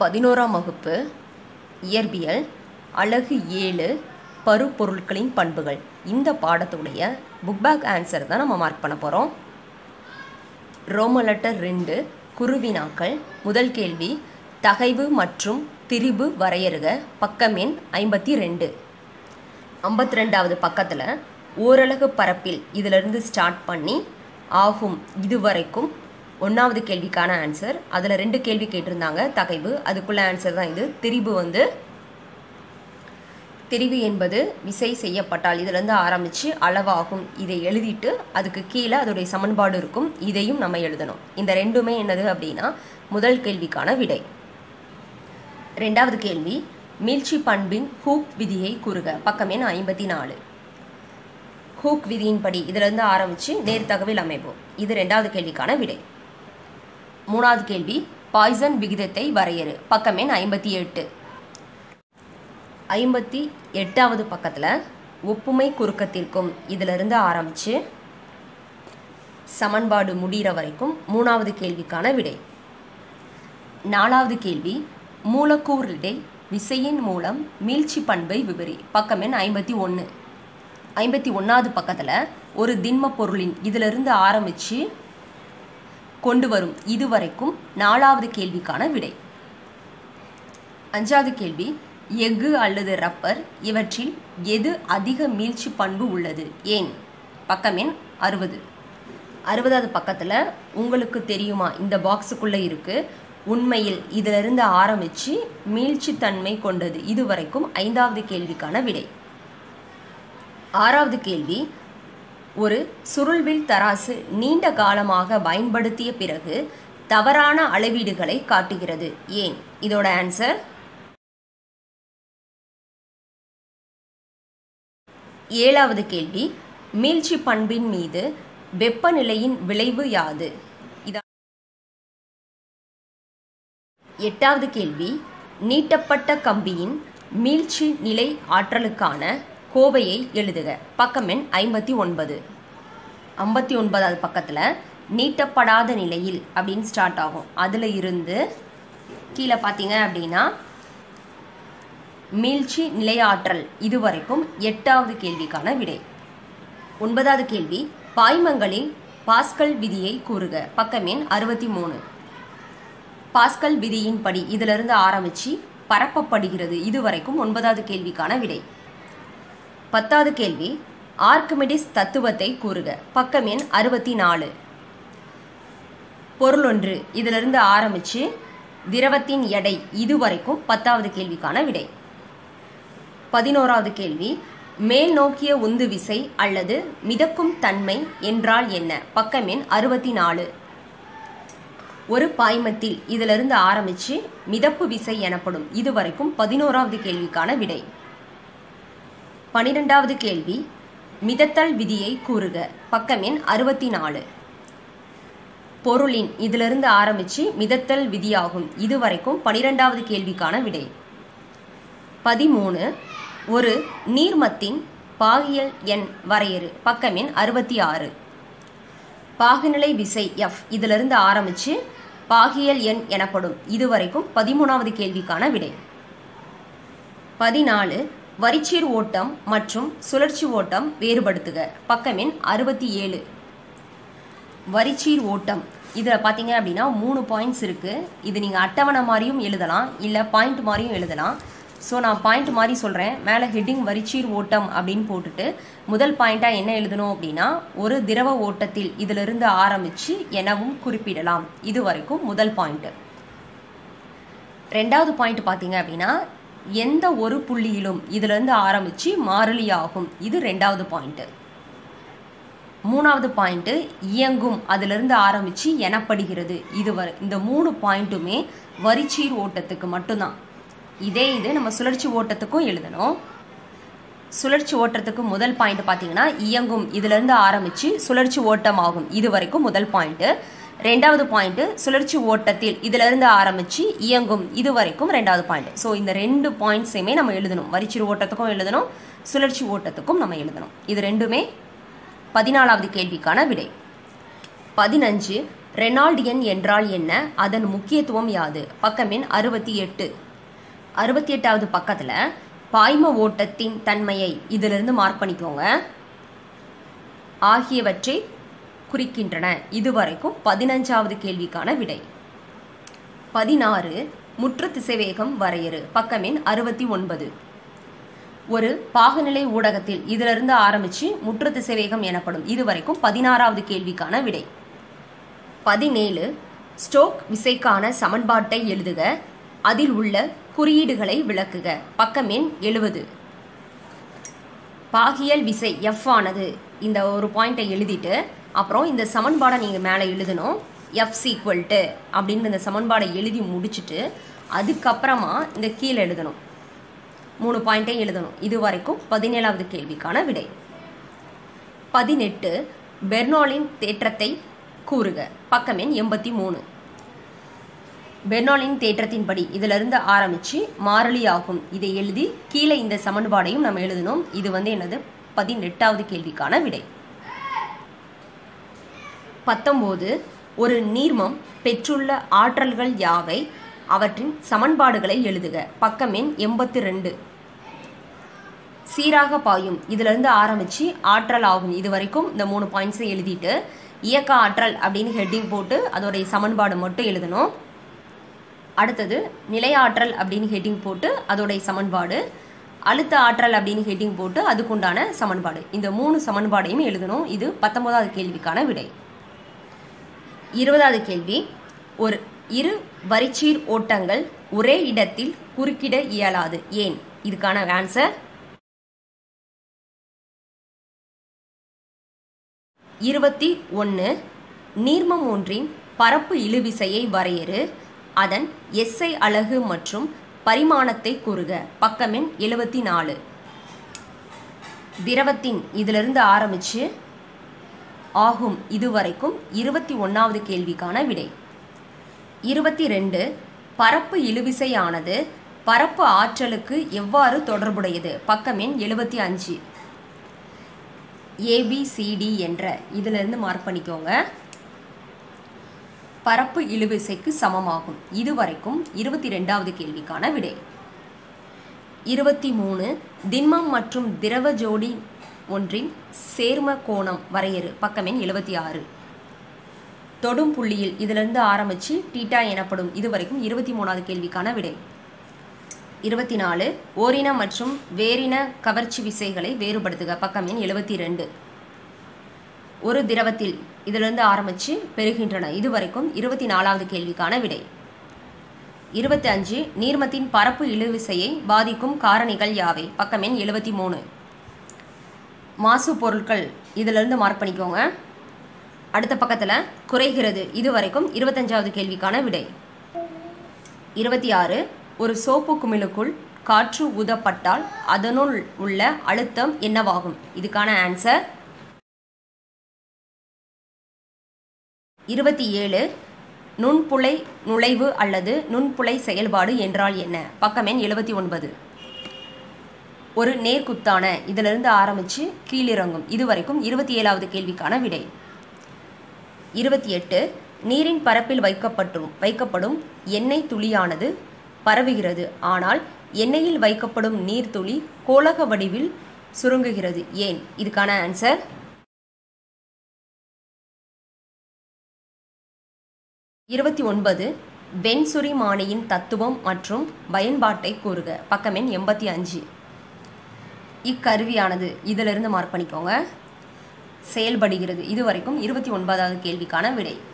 பதினோராம் வகுப்பு இயற்பியல் அழகு ஏழு பருப்பொருட்களின் பண்புகள். இந்த பாடத்துடைய புக் பேக் ஆன்சர் தான் நம்ம மார்க் பண்ண போகிறோம் ரோம லெட்டர் ரெண்டு குருவினாக்கள். முதல் கேள்வி தகைவு மற்றும் திரிபு வரையறுக பக்கம் எண் ஐம்பத்தி ரெண்டு. ஐம்பத்தி ரெண்டாவது பக்கத்தில் ஓரலகு பரப்பில் இதிலிருந்து ஸ்டார்ட் பண்ணி ஆகும் இதுவரைக்கும் ஒன்றாவது கேள்விக்கான ஆன்சர் அதில் ரெண்டு கேள்வி கேட்டிருந்தாங்க தகைவு. அதுக்குள்ள ஆன்சர் தான் இது. திரிபு வந்து திரிவு என்பது விசை செய்யப்பட்டால் இதிலேருந்து ஆரம்பித்து அளவாகும். இதை எழுதிட்டு அதுக்கு கீழே அதோடைய சமன்பாடு இருக்கும். இதையும் நம்ம எழுதணும். இந்த ரெண்டுமே என்னது அப்படின்னா முதல் கேள்விக்கான விடை. ரெண்டாவது கேள்வி மீழ்ச்சி பண்பின் ஹூக் விதியை கூறுக. பக்கம் எண் ஐம்பத்தி நாலு ஹூக் விதியின்படி இதிலிருந்து ஆரம்பித்து நேர்த்தகவில் அமைப்போம். இது ரெண்டாவது கேள்விக்கான விடை. மூணாவது கேள்வி பாய்சன் விகிதத்தை வரையறு. பக்கம் எண் ஐம்பத்தி எட்டு. ஐம்பத்தி எட்டாவது பக்கத்தில் ஒப்புமை குறுக்கத்திற்கும் இதிலிருந்து ஆரம்பித்து சமன்பாடு முடிகிற வரைக்கும் மூணாவது கேள்விக்கான விடை. நாலாவது கேள்வி மூலக்கூறிடை விசையின் மூலம் மீழ்ச்சி பண்பை விவரி. பக்கம் எண் ஐம்பத்தி ஒன்று. ஐம்பத்தி ஒன்றாவது பக்கத்தில் ஒரு திண்ம பொருளின் இதிலிருந்து ஆரம்பித்து கொண்டு வரும் இதுவரைக்கும் நாலாவது கேள்விக்கான விடை. அஞ்சாவது கேள்வி எஃகு அல்லது ரப்பர் இவற்றில் எது அதிக மீழ்ச்சி பண்பு உள்ளது? ஏன்? பக்கம் எண் அறுபது. அறுபதாவது பக்கத்தில் உங்களுக்கு தெரியுமா? இந்த பாக்ஸுக்குள்ளே இருக்குது உண்மையில் இதிலிருந்து ஆரம்பித்து மீழ்ச்சித்தன்மை கொண்டது இதுவரைக்கும் ஐந்தாவது கேள்விக்கான விடை. ஆறாவது கேள்வி ஒரு சுருள்வில் தராசு நீண்ட காலமாக பயன்படுத்திய பிறகு தவறான அளவீடுகளை காட்டுகிறது. ஏன்? இதோட ஆன்சர். ஏழாவது கேள்வி. மீழ்ச்சி பண்பின் மீது வெப்பநிலையின் விளைவு யாது? இதா எட்டாவது கேள்வி. நீட்டப்பட்ட கம்பியின் மீழ்ச்சி நிலை ஆற்றலுக்கான கோவையை எழுதுக. பக்கம் எண் ஐம்பத்தி ஒன்பது. ஐம்பத்தி ஒன்பதாவது பக்கத்தில். நீட்டப்படாத நிலையில் அப்படின்னு ஸ்டார்ட் ஆகும். அதில் இருந்து கீழே பார்த்தீங்க அப்படின்னா மீழ்ச்சி நிலையாற்றல் இதுவரைக்கும் எட்டாவது கேள்விக்கான விடை. ஒன்பதாவது கேள்வி பாய்மங்களில் பாஸ்கல் விதியை கூறுக. பக்கம் எண் அறுபத்தி மூணு. பாஸ்கல் விதியின்படி இதிலிருந்து ஆரம்பித்து பரப்பப்படுகிறது இதுவரைக்கும் ஒன்பதாவது கேள்விக்கான விடை. பத்தாவது கேள்வி. ஆர்கிமிடிஸ் தத்துவத்தை கூறுக. பக்கம் எண் அறுபத்தி நாலு பொருள் ஒன்று. இதிலிருந்து ஆரம்பித்து திரவத்தின் எடை இதுவரைக்கும் பத்தாவது கேள்விக்கான விடை. பதினோராவது கேள்வி. மேல் நோக்கிய உந்து விசை அல்லது மிதக்கும் தன்மை என்றால் என்ன? பக்கம் எண் அறுபத்தி நாலு ஒரு பாய்மத்தில் இதிலிருந்து ஆரம்பித்து மிதப்பு விசை எனப்படும் இதுவரைக்கும் பதினோராவது கேள்விக்கான விடை. பனிரெண்டாவது கேள்வி. மிதத்தல் விதியை கூறுக. பக்கம் எண் அறுபத்தி நாலு பொருளின் இதிலிருந்து ஆரம்பித்து மிதத்தல் விதியாகும். இதுவரைக்கும் பனிரெண்டாவது கேள்விக்கான விடை. பதிமூணு. ஒரு நீர்மத்தின் பாகியல் எண் வரையறு. பக்கம் எண் அறுபத்தி ஆறு பாகுநிலை விசை எஃப் இதிலிருந்து ஆரம்பித்து பாகியல் எண் எனப்படும். இதுவரைக்கும் பதிமூணாவது கேள்விக்கான விடை. பதினாலு. வரிச்சீர் ஓட்டம் மற்றும் சுழற்சி ஓட்டம் வேறுபடுத்துக. பக்கமின் அறுபத்தி ஏழு. வரிச்சீர் ஓட்டம். இதில் பார்த்தீங்க அப்படின்னா மூணு பாயிண்ட்ஸ் இருக்குது இது நீங்கள் அட்டவணை மாதிரியும் எழுதலாம் இல்லை பாயிண்ட் மாதிரியும் எழுதலாம். ஸோ நான் பாயிண்ட் மாதிரி சொல்கிறேன் மேலே ஹெட்டிங் வரிச்சீர் ஓட்டம் அப்படின்னு போட்டுட்டு முதல் பாயிண்ட்டாக என்ன எழுதணும் அப்படின்னா ஒரு திரவ ஓட்டத்தில் இதிலிருந்து ஆரம்பித்து எனவும் குறிப்பிடலாம். இது வரைக்கும் முதல் பாயிண்ட்டு ரெண்டாவது பாயிண்ட் பார்த்தீங்க அப்படின்னா எந்த ஒரு புள்ளியிலும் இதிலிருந்து ஆரம்பித்து மாறிலி ஆகும் இது ரெண்டாவது பாயிண்ட்டு மூணாவது பாயிண்ட்டு இயங்கும் அதிலிருந்து ஆரம்பித்து எனப்படுகிறது. இது வரை இந்த மூணு பாயிண்ட்டுமே வரிச்சீர் ஓட்டத்துக்கு மட்டும்தான். இதே இது நம்ம சுழற்சி ஓட்டத்துக்கும் எழுதணும். சுழற்சி ஓட்டத்துக்கு முதல் பாயிண்ட் பார்த்தீங்கன்னா இயங்கும் இதிலிருந்து ஆரம்பித்து சுழற்சி ஓட்டம் ஆகும் இது வரைக்கும் முதல் பாயிண்ட்டு ரெண்டாவது பாயிண்ட்டு சுழற்சி ஓட்டத்தில் இதிலிருந்து ஆரம்பித்து இயங்கும் இது வரைக்கும் ரெண்டாவது பாயிண்ட் ஸோ இந்த ரெண்டு பாயிண்ட்ஸையுமே நம்ம எழுதணும். வரிச்சிறு ஓட்டத்துக்கும் எழுதணும் சுழற்சி ஓட்டத்துக்கும் நம்ம எழுதணும். இது ரெண்டுமே பதினாலாவது கேள்விக்கான விடை. பதினஞ்சு ரெனால்ட் எண் என்றால் என்ன? அதன் முக்கியத்துவம் யாது? பக்கம் எண் அறுபத்தி எட்டு. அறுபத்தி எட்டாவது பக்கத்தில் பாய்ம ஓட்டத்தின் தன்மையை இதிலிருந்து மார்க் பண்ணிக்கோங்க. ஆகியவற்றை குறிக்கின்றன. இதுவரைக்கும் பதினஞ்சாவது கேள்விக்கான விடை. பதினாறு முற்று திசைவேகம் வரையறு. பக்கமின் அறுபத்தி ஒன்பது. ஒரு பாகுநிலை ஊடகத்தில் இதிலிருந்து ஆரம்பிச்சு முற்று திசைவேகம் எனப்படும் இதுவரைக்கும் பதினாறாவது கேள்விக்கான விடை. பதினேழு ஸ்டோக் விசைக்கான சமன்பாட்டை எழுதுக. அதில் உள்ள குறியீடுகளை விளக்குக. பக்கம் எழுபது பாகியல் விசை எஃப் ஆனது. இந்த ஒரு பாயிண்ட்டை எழுதிட்டு அப்புறம் இந்த சமன்பாடை நீங்கள் மேலே எழுதணும். எஃப் சீக்வல் டு அப்படின்னு இந்த சமன்பாடை எழுதி முடிச்சுட்டு அதுக்கப்புறமா இந்த கீழே எழுதணும். மூணு பாயிண்ட்டையும் எழுதணும். இது வரைக்கும் பதினேழாவது கேள்விக்கான விடை. பதினெட்டு பெர்னாலின் தேற்றத்தை கூறுக. பக்கம் எண் எண்பத்தி மூணு. பெர்னாலின் தேற்றத்தின்படி இதிலிருந்து ஆரம்பித்து மாறிலி ஆகும். இதை எழுதி கீழே இந்த சமன்பாடையும் நம்ம எழுதணும். இது வந்து என்னது? பதினெட்டாவது கேள்விக்கான விடை. பத்தொம்போது ஒரு நீர்மம் பெற்றுள்ள ஆற்றல்கள் யாவை? அவற்றின் சமன்பாடுகளை எழுதுக. பக்கம் எண் எண்பத்தி ரெண்டு சீராக பாயும். இதிலிருந்து ஆரம்பித்து ஆற்றல் ஆகும். இது வரைக்கும் இந்த மூணு பாயிண்ட்ஸை எழுதிட்டு இயக்க ஆற்றல் அப்படின்னு ஹெட்டிங் போட்டு அதோடைய சமன்பாடு மட்டும் எழுதணும். அடுத்தது நிலையாற்றல் அப்படின்னு ஹெட்டிங் போட்டு அதோடைய சமன்பாடு. அழுத்த ஆற்றல் அப்படின்னு ஹெட்டிங் போட்டு அதுக்குண்டான சமன்பாடு. இந்த மூணு சமன்பாடையும் எழுதணும். இது பத்தொன்பதாவது கேள்விக்கான விடை. இருபதாவது கேள்வி. ஒரு இரு வரிச்சீர் ஓட்டங்கள் ஒரே இடத்தில் குறுக்கிட இயலாது. ஏன்? இதுக்கான ஆன்சர் இருபத்தி ஒன்று நீர்மம் ஒன்றின் பரப்பு இழுவிசையை வரையறு. அதன் எஸ்ஐ அலகு மற்றும் பரிமாணத்தை கூறுக. பக்கமெண் எழுபத்தி நாலு. திரவத்தின் இதிலிருந்து ஆரம்பிச்சு ஆகும் இதுவரைக்கும் இருபத்தி ஒன்றாவது கேள்விக்கான விடை. இருபத்தி ரெண்டு பரப்பு இழுவிசையானது பரப்பு ஆற்றலுக்கு எவ்வாறு தொடர்புடையது? பக்கமெண் எழுபத்தி அஞ்சு. ஏபிசிடி என்ற இதிலிருந்து மார்க் பண்ணிக்கோங்க. பரப்பு இழுவிசைக்கு சமமாகும். இதுவரைக்கும் இருபத்தி ரெண்டாவது கேள்விக்கான விடை. இருபத்தி மூணு திண்மம் மற்றும் திரவ ஜோடி ஒன்றின் சேர்ம கோணம் வரையறு பக்கமெண் எழுபத்தி ஆறு தொடும் புள்ளியில் இதிலிருந்து ஆரம்பித்து டீட்டா எனப்படும் இதுவரைக்கும் இருபத்தி மூணாவது கேள்விக்கான விடை. இருபத்தி நாலு ஓரின மற்றும் வேரின கவர்ச்சி விசைகளை வேறுபடுத்துக பக்கம் எண் எழுபத்தி ரெண்டு ஒரு திரவத்தில் இதிலிருந்து ஆரம்பித்து பெறுகின்றன இதுவரைக்கும் இருபத்தி நாலாவது கேள்விக்கான விடை. இருபத்தி அஞ்சு நீர்மத்தின் பரப்பு இழுவிசையை பாதிக்கும் காரணிகள் யாவை பக்கம் எண் எழுபத்தி மூணு மாசு பொருட்கள் இதிலிருந்து மார்க் பண்ணிக்கோங்க. அடுத்த பக்கத்தில் குறைகிறது இதுவரைக்கும் இருபத்தஞ்சாவது கேள்விக்கான விடை. இருபத்தி ஆறு ஒரு சோப்பு குமிழுக்குள் காற்று ஊதப்பட்டால் அதனுள் உள்ள அழுத்தம் என்னவாகும்? இதுக்கான ஆன்சர் இருபத்தி ஏழு நுண்புலை நுழைவு அல்லது நுண்புலை செயல்பாடு என்றால் என்ன? பக்கமேன் எழுபத்தி ஒன்பது. ஒரு நேர்குத்தான இதிலிருந்து ஆரம்பித்து கீழிறங்கும். இதுவரைக்கும் இருபத்தி ஏழாவது கேள்விக்கான விடை. இருபத்தி எட்டு நீரின் பரப்பில் வைக்கப்பட்டும் வைக்கப்படும் எண்ணெய் துளியானது பரவுகிறது. ஆனால் எண்ணெயில் வைக்கப்படும் நீர்த்துளி கோலக வடிவில் சுருங்குகிறது. ஏன்? இதுக்கான ஆன்சர் இருபத்தி ஒன்பது வெண்சுரிமானியின் தத்துவம் மற்றும் பயன்பாட்டை கூறுக. பக்கமெண் எண்பத்தி அஞ்சு. இக்கருவியானது இதிலிருந்து மார்க் பண்ணிக்கோங்க. செயல்படுகிறது. இதுவரைக்கும் இருபத்தி ஒன்பதாவது கேள்விக்கான விடை.